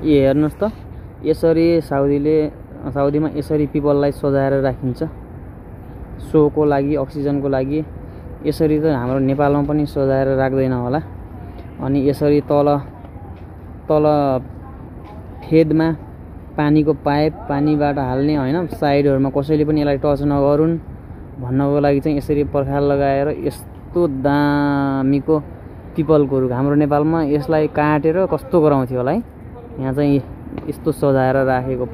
यो हेर्नुहोस् त। यसरी साउदीले साउदीमा यसरी पिपललाई सजाएर राखिन्छ। सोको लागि अक्सिजनको लागि। यसरी त हाम्रो नेपालमा पनि सजाएर राख्दैन होला। अनि यसरी तल तल फेदमा पानीको पाइप पानीबाट हाल्ने होइन साइडहरूमा कसैले पनि यसलाई टच नगरून् भन्नको लागि चाहिँ यसरी पर्खाल लगाएर यस्तो दामीको पिपलको रुख। हाम्रो नेपालमा यसलाई काटेर कस्तो गराउँथ्यो होला है? यहाँ चाहिँ यस्तो सजाएर राखेको